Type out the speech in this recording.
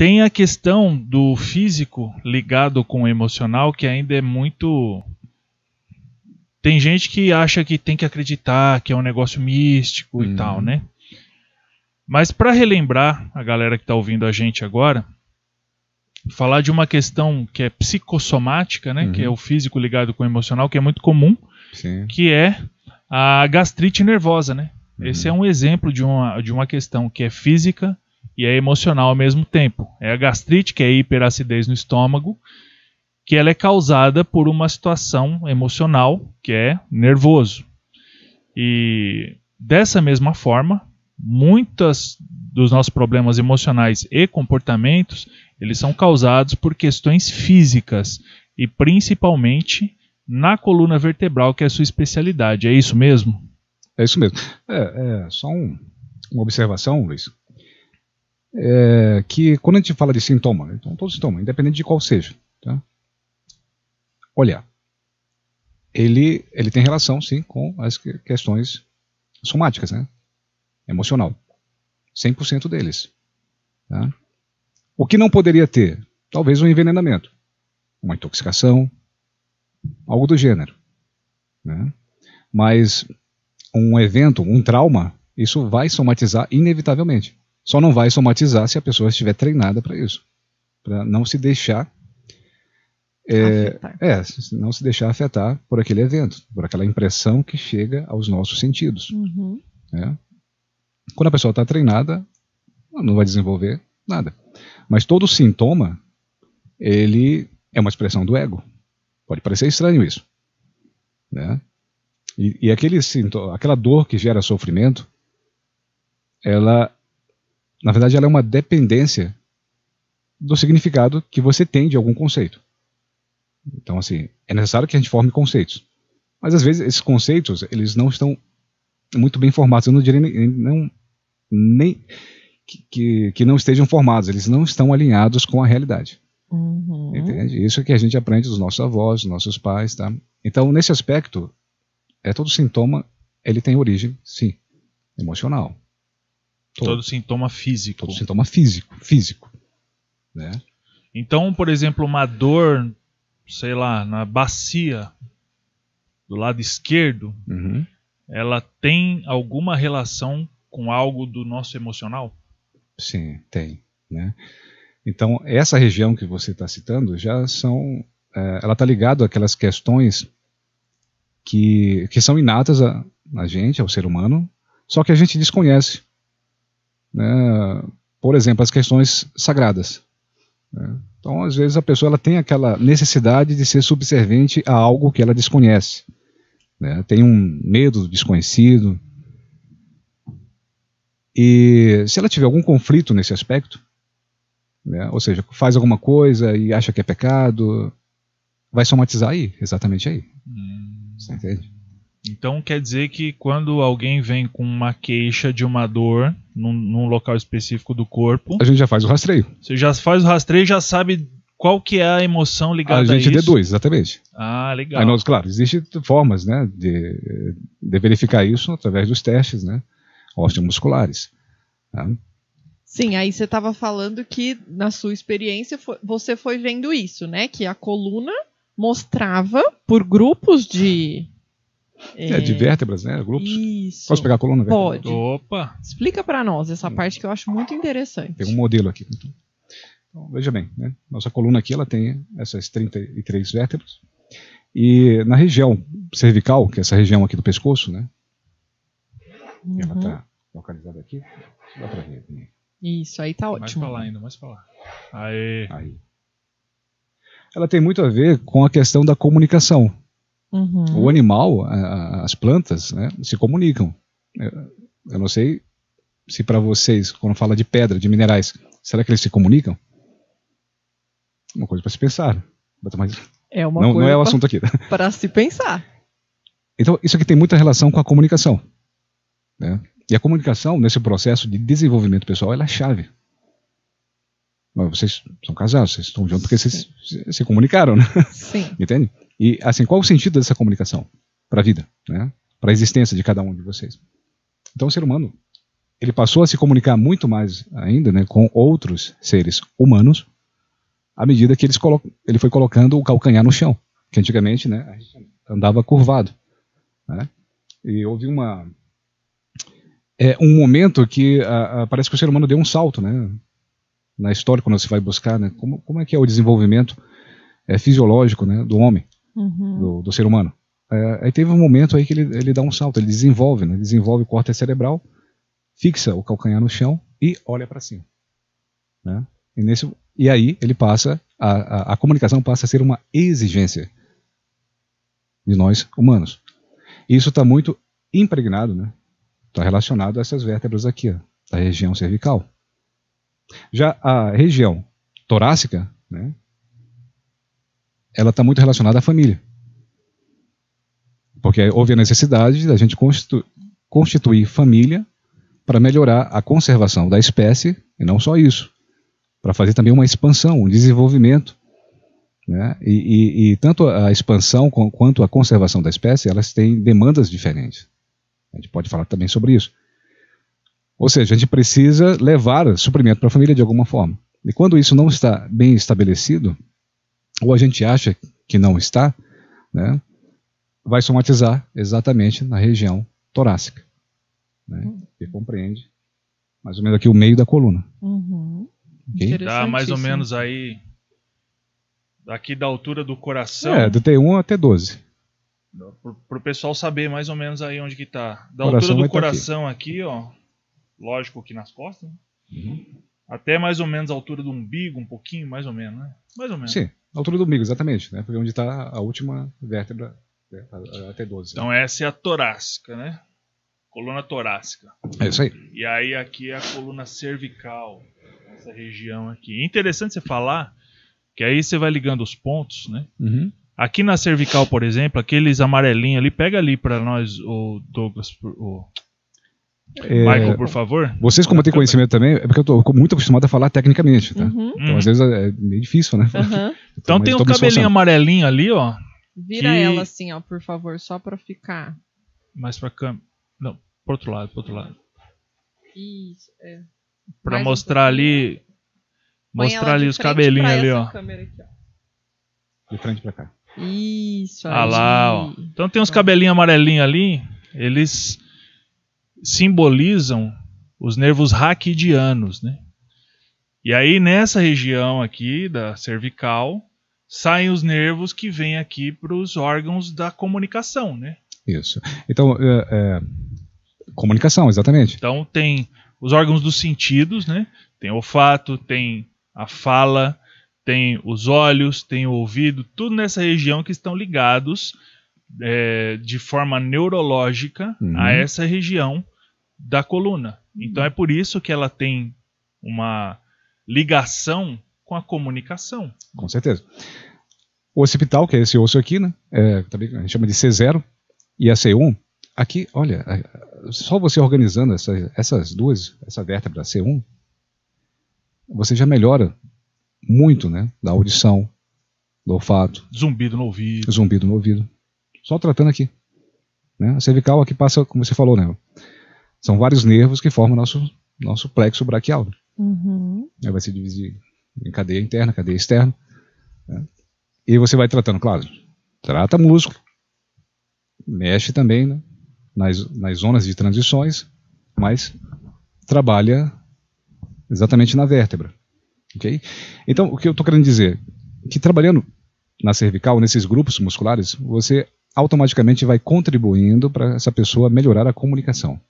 tem a questão do físico ligado com o emocional que ainda é muito. Tem gente que acha que tem que acreditar que é um negócio místico Uhum. e tal, né? Mas para relembrar a galera que está ouvindo a gente agora, falar de uma questão que é psicossomática, né? Uhum. Que é o físico ligado com o emocional, que é muito comum, Sim. que é a gastrite nervosa, né? Uhum. Esse é um exemplo de uma, de uma questão que é física e é emocional ao mesmo tempo. É a gastrite, que é a hiperacidez no estômago, que ela é causada por uma situação emocional, que é nervoso. E dessa mesma forma, muitas dos nossos problemas emocionais e comportamentos, eles são causados por questões físicas e principalmente na coluna vertebral, que é a sua especialidade. É isso mesmo? É isso mesmo. É, é só um- uma observação, Luiz. É que quando a gente fala de sintoma, então todo sintoma, independente de qual seja, tá? olhar, ele, ele tem relação, sim, com as que- questões somáticas, né? Emocional. 100% deles. Tá? O que não poderia ter? Talvez um envenenamento, uma intoxicação, algo do gênero. Né? Mas um evento, um trauma, isso vai somatizar inevitavelmente. Só não vai somatizar se a pessoa estiver treinada para isso. Para não se deixar. É, é, não se deixar afetar por aquele evento, por aquela impressão que chega aos nossos sentidos. Uhum. né? Quando a pessoa está treinada, não vai desenvolver nada. Mas todo sintoma, ele é uma expressão do ego. Pode parecer estranho isso. Né? E, e aquele sintoma, aquela dor que gera sofrimento, ela, na verdade, ela é uma dependência do significado que você tem de algum conceito. Então, assim, é necessário que a gente forme conceitos. Mas, às vezes, esses conceitos, eles não estão muito bem formados. Eu não diria nem, não, nem que, que, que não estejam formados, eles não estão alinhados com a realidade. Uhum. Entende? Isso é que a gente aprende dos nossos avós, dos nossos pais, tá? Então, nesse aspecto, é todo sintoma, ele tem origem, sim, emocional. Todo, Todo sintoma físico. todo sintoma físico, físico, né? Então, por exemplo, uma dor, sei lá, na bacia do lado esquerdo, Uhum. ela tem alguma relação com algo do nosso emocional? Sim, tem, né? Então, essa região que você está citando já são, é, ela está ligada àquelas questões que, que são inatas a, a gente, ao ser humano, só que a gente desconhece. Né? Por exemplo, as questões sagradas. né? Então, às vezes, a pessoa ela tem aquela necessidade de ser subservente a algo que ela desconhece. né? Tem um medo do desconhecido. E se ela tiver algum conflito nesse aspecto, né? ou seja, faz alguma coisa e acha que é pecado, vai somatizar aí, exatamente aí. Você entende? Então quer dizer que quando alguém vem com uma queixa de uma dor num, num local específico do corpo, A gente já faz o rastreio. você já faz o rastreio e já sabe qual que é a emoção ligada A a, gente isso. deduz, exatamente. Ah, legal. Aí nós, claro, existem formas né, de, de verificar isso através dos testes né, osteomusculares. tá? Sim, aí você estava falando que na sua experiência você foi vendo isso, né? Que a coluna mostrava por grupos de. É, de vértebras, né? Grupos. Isso. Posso pegar a coluna? vértebra? Pode. Opa, Explica pra nós essa parte que eu acho muito interessante. Tem um modelo aqui. Então, Então, veja bem, né? nossa coluna aqui ela tem essas 33 vértebras. E na região cervical, que é essa região aqui do pescoço, né? Ela Uhum. está localizada aqui. Dá pra ver. né? Isso, aí tá mais ótimo. pra lá ainda, mais pra lá. Aê. Aí. Ela tem muito a ver com a questão da comunicação. Uhum. O animal, a- a- as plantas, né, se comunicam. Eu, eu não sei se para vocês, quando fala de pedra, de minerais, será que eles se comunicam? Uma coisa para se pensar. Mas É uma não, não coisa é o assunto aqui. pra se pensar. Então, isso aqui tem muita relação com a comunicação. né? E a comunicação, nesse processo de desenvolvimento pessoal, ela é chave. Mas vocês são casados, vocês estão juntos porque vocês se, se comunicaram, né? Sim. Entende? E, assim, qual o sentido dessa comunicação para a vida, né? Para a existência de cada um de vocês? Então, o ser humano, ele passou a se comunicar muito mais ainda né, com outros seres humanos à medida que eles ele foi colocando o calcanhar no chão, que antigamente né, andava curvado. Né? E houve uma é, um momento que a, a, parece que o ser humano deu um salto né, na história quando você vai buscar né, como, como é que é o desenvolvimento é, fisiológico né, do homem, Uhum. do, do ser humano. É, aí teve um momento aí que ele, ele dá um salto, ele desenvolve, né, desenvolve o córtex cerebral, fixa o calcanhar no chão e olha para cima. Né? E, nesse, e aí ele passa, a, a, a comunicação passa a ser uma exigência de nós humanos. Isso está muito impregnado, né? Está relacionado a essas vértebras aqui, ó, da região cervical. Já a região torácica, né? Ela está muito relacionada à família. Porque houve a necessidade da gente constitu constituir família para melhorar a conservação da espécie, e não só isso, para fazer também uma expansão, um desenvolvimento. Né? E, e, e, tanto a expansão quanto a conservação da espécie, elas têm demandas diferentes. A gente pode falar também sobre isso. Ou seja, a gente precisa levar suprimento para a família de alguma forma. E quando isso não está bem estabelecido, ou a gente acha que não está, né, vai somatizar exatamente na região torácica, né, que compreende mais ou menos aqui o meio da coluna. Uhum. Ok? Dá mais ou menos aí daqui da altura do coração. É, do T1 até 12. Para o pessoal saber mais ou menos aí onde que tá. Da Coração altura do tá coração aqui. ó. Lógico aqui nas costas. né? Uhum. Até mais ou menos a altura do umbigo, um pouquinho, mais ou menos, né? Mais ou menos. Sim, a altura do umbigo, exatamente, né? Porque é onde está a última vértebra né, a- até 12. Então essa é a torácica, né? Coluna torácica. É isso aí. E aí aqui é a coluna cervical, essa região aqui. Interessante você falar que aí você vai ligando os pontos, né? Uhum. Aqui na cervical, por exemplo, aqueles amarelinhos ali, pega ali pra nós, o Douglas, o É, Michael, por favor. Vocês, como têm conhecimento também, é porque eu estou muito acostumado a falar tecnicamente, tá? Uhum. Então, Hum. às vezes é meio difícil, né? Aham. Então Mas tem um cabelinho amarelinho ali, ó, Vira Que- ela assim, ó, por favor, só pra ficar. mais pra câmera. Não, pro outro lado, pro outro lado. Isso, é. Pra Mais um mostrar ali, Põe mostrar ali os cabelinhos pra ali, ó. aqui, ó. De frente para cá. Isso, Ah aí. lá, ó. Então tem uns cabelinhos amarelinhos ali, eles simbolizam os nervos raquidianos, né? E aí nessa região aqui da cervical saem os nervos que vêm aqui para os órgãos da comunicação, né? Isso. Então, é, é, comunicação, exatamente. Então tem os órgãos dos sentidos, né? Tem olfato, tem a fala, tem os olhos, tem o ouvido, tudo nessa região que estão ligados é, de forma neurológica Uhum. a essa região da coluna. Então é por isso que ela tem uma ligação com a comunicação. Com certeza. O occipital, que é esse osso aqui, né? É, também a gente chama de C0 e a C1. Aqui, olha, é, só você organizando essa- essas duas, essa vértebra C1, você já melhora muito, né? Da audição, do olfato, Zumbido no ouvido. zumbido no ouvido. Só tratando aqui. Né? A cervical aqui passa, como você falou, né? São vários nervos que formam nosso, nosso plexo braquial. Uhum. Aí vai se dividir em cadeia interna, cadeia externa. né? E você vai tratando, claro, trata músculo, mexe também né? nas, nas zonas de transições, mas trabalha exatamente na vértebra. ok? Então, o que eu estou querendo dizer? Que trabalhando na cervical, nesses grupos musculares, você automaticamente vai contribuindo para essa pessoa melhorar a comunicação.